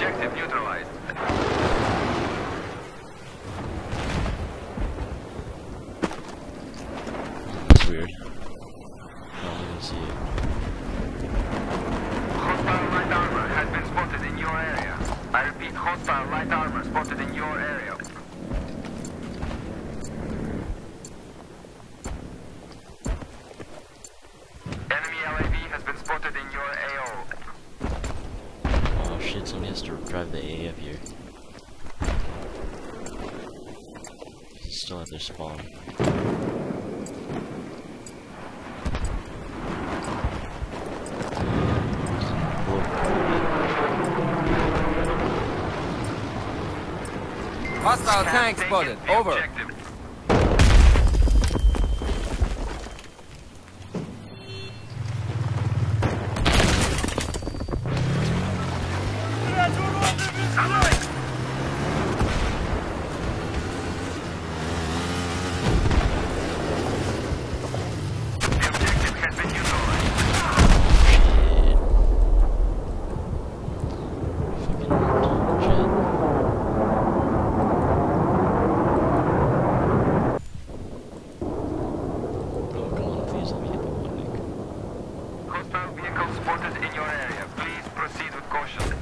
Objective neutralized. That's weird. I didn't see it. Hostile light armor has been spotted in your area. I repeat, hostile light armor. drive the A up here. Still at their spawn. Hostile tank spotted. Over. reported in your area. Please proceed with caution.